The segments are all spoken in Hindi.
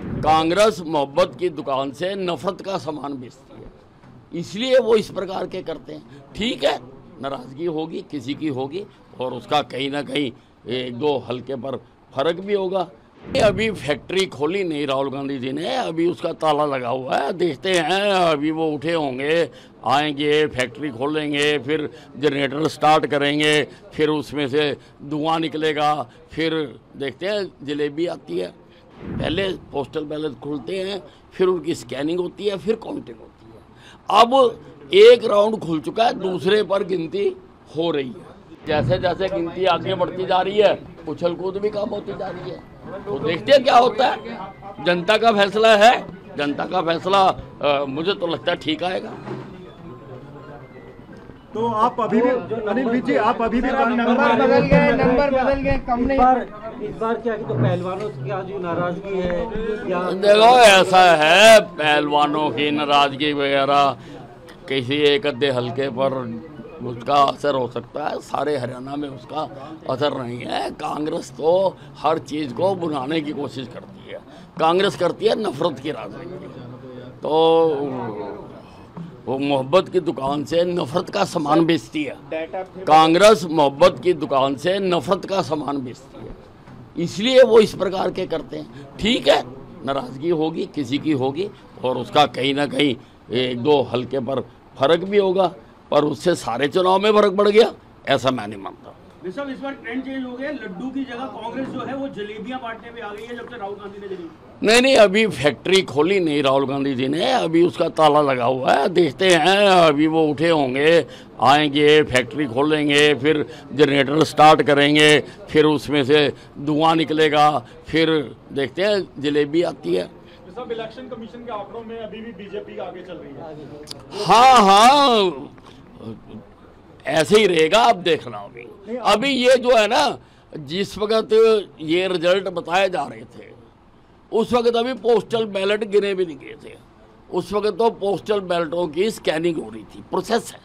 कांग्रेस मोहब्बत की दुकान से नफरत का सामान बेचती है। इसलिए वो इस प्रकार के करते हैं। ठीक है, नाराज़गी होगी, किसी की होगी, और उसका कहीं ना कहीं एक दो हल्के पर फ़र्क भी होगा। अभी फैक्ट्री खोली नहीं, राहुल गांधी जी ने, अभी उसका ताला लगा हुआ है। देखते हैं, अभी वो उठे होंगे, आएँगे, फैक्ट्री खोलेंगे, फिर जनरेटर स्टार्ट करेंगे, फिर उसमें से धुआँ निकलेगा, फिर देखते हैं, जलेबी आती है। पहले पोस्टल बैलेट खुलते हैं फिर उनकी स्कैनिंग होती है फिर काउंटिंग होती है। अब एक राउंड खुल चुका है दूसरे पर गिनती हो रही है। जैसे जैसे गिनती आगे बढ़ती जा रही है उछल कूद भी कम होती जा रही है। तो देखते हैं क्या होता है। जनता का फैसला है। जनता का फैसला आ, मुझे तो लगता है ठीक आएगा। तो आप अभी भी अनिल जी आप अभी भी नंबर बदल गए नंबर बदल गए कम नहीं इस बार क्या कि तो पहलवानों की आज नाराज़गी है? या देखो, ऐसा है, पहलवानों की नाराज़गी वगैरह किसी एक अद्धे हल्के पर उसका असर हो सकता है। सारे हरियाणा में उसका असर नहीं है। कांग्रेस तो हर चीज़ को बुलाने की कोशिश करती है। कांग्रेस करती है, नफरत की राजनीति। तो वो मोहब्बत की दुकान से नफरत का सामान बेचती है। कांग्रेस मोहब्बत की दुकान से नफरत का सामान बेचती है। इसलिए वो इस प्रकार के करते हैं। ठीक है, नाराज़गी होगी, किसी की होगी, और उसका कहीं ना कहीं एक दो हल्के पर फ़र्क भी होगा, पर उससे सारे चुनाव में फ़र्क पड़ गया, ऐसा मैं नहीं मानता। ऋषभ इस बार ट्रेंड चेंज हो गया। लड्डू की जगह कांग्रेस जो है वो जलेबियाँ बांटने पे आ गई है जब से राहुल गांधी ने जलेबी नहीं नहीं अभी फैक्ट्री खोली नहीं राहुल गांधी जी ने। अभी उसका ताला लगा हुआ है। देखते हैं अभी वो उठे होंगे आएँगे फैक्ट्री खोलेंगे फिर जनरेटर स्टार्ट करेंगे फिर उसमें से धुआँ निकलेगा फिर देखते हैं जलेबी आती है। सब इलेक्शन कमीशन के आंकड़ों में अभी भी बीजेपी आगे चल रही है। हाँ हाँ। ऐसे ही रहेगा आप देखना अभी अभी ये जो है ना जिस वक्त ये रिज़ल्ट बताए जा रहे थे उस वक्त अभी पोस्टल बैलेट गिने भी नहीं गए थे। उस वक्त तो पोस्टल बैलेटों की स्कैनिंग हो रही थी प्रोसेस है।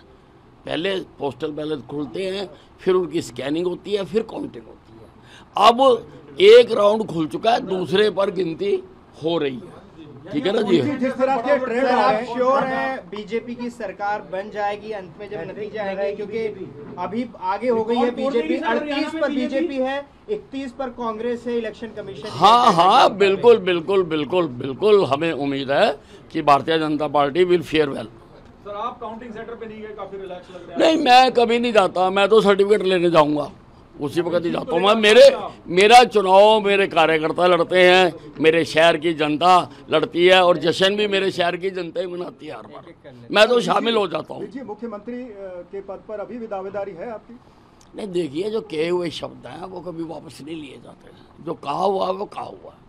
पहले पोस्टल बैलेट खुलते हैं फिर उनकी स्कैनिंग होती है फिर काउंटिंग होती है। अब एक राउंड खुल चुका है दूसरे पर गिनती हो रही है। ठीक है ना जी? जिस तरह के ट्रेंड आप श्योर हैं। बीजेपी की सरकार बन जाएगी अंत में जब नतीजे आएँगे क्योंकि अभी आगे हो गई है बीजेपी अड़तीस पर बीजेपी। है इकतीस पर कांग्रेस है इलेक्शन कमीशन हाँ हाँ बिल्कुल बिल्कुल बिल्कुल बिल्कुल हमें उम्मीद है कि Bharatiya Janata Party will fare well sir आप काउंटिंग सेंटर पे नहीं गए काफ़ी रिलैक्स लग रहा नहीं मैं कभी नहीं जाता मैं तो सर्टिफिकेट लेने जाऊँगा। उसी वक्त ही जाता हूँ मैं। मेरे मेरा चुनाव मेरे कार्यकर्ता लड़ते हैं मेरे शहर की जनता लड़ती है और जश्न भी मेरे शहर की जनता ही मनाती है हर बार। मैं तो शामिल हो जाता हूँ। मुख्यमंत्री के पद पर अभी भी दावेदारी है आपकी? नहीं देखिए जो कहे हुए शब्द हैं वो कभी वापस नहीं लिए जाते। जो कहा हुआ है वो कहा हुआ है।